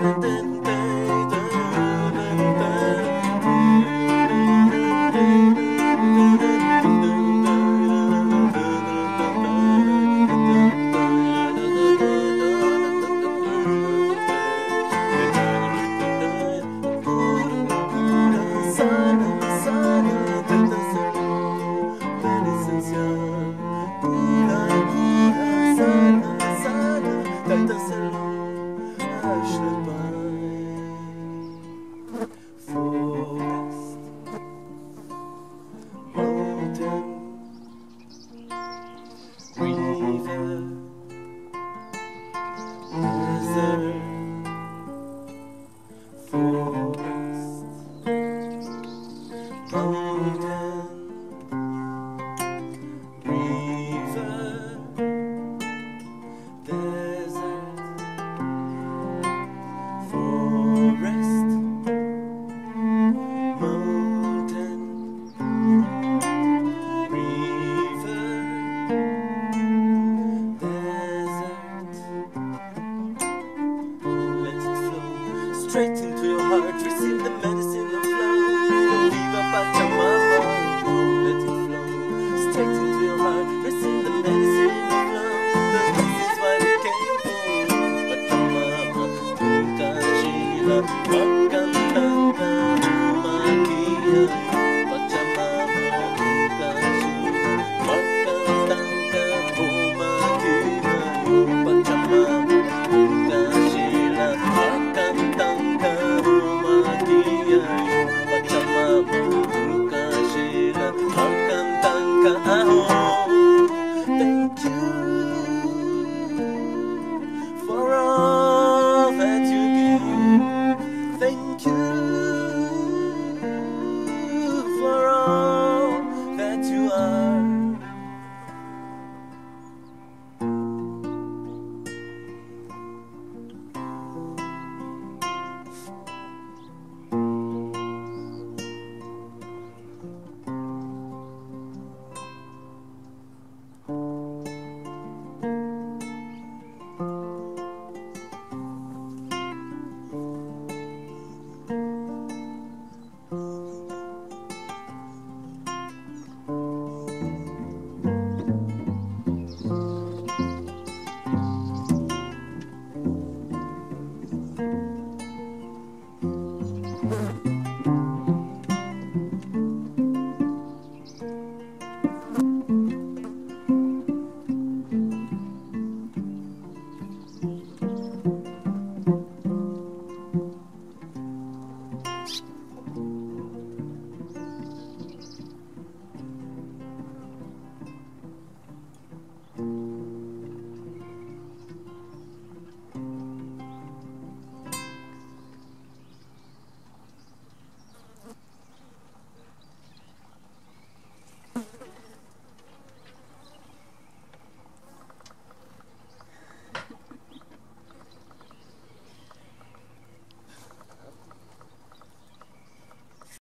Dun, you.